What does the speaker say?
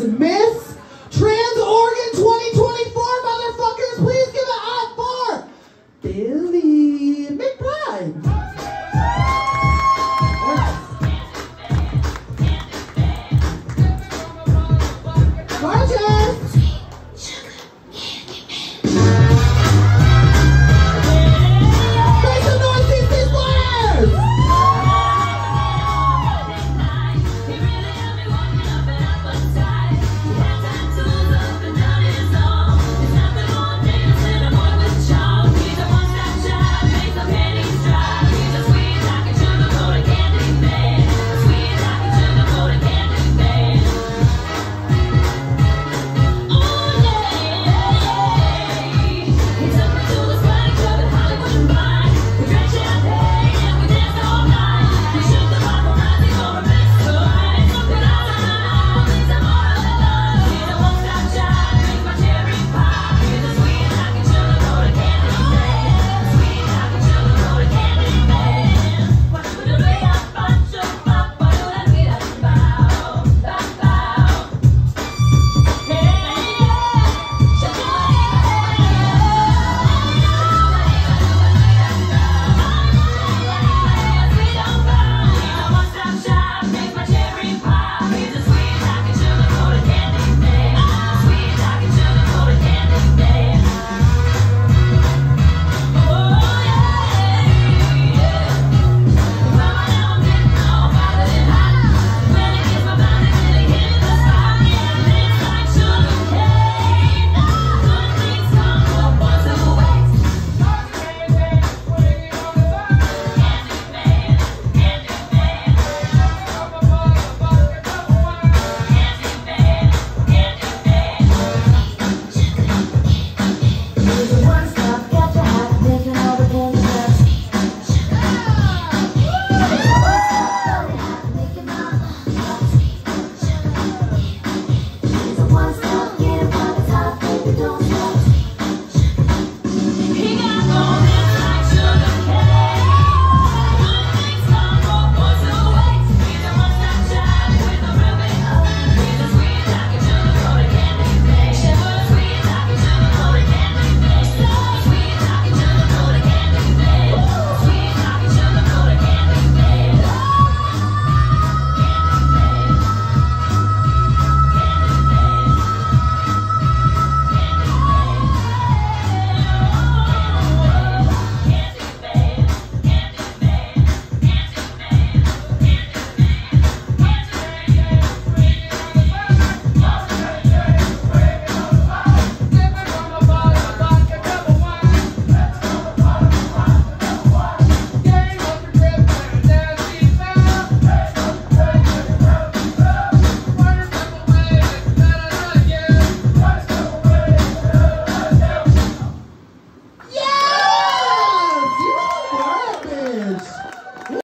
is Miss Trans Oregon 2024, motherfuckers. Please give it up for Billy McBride.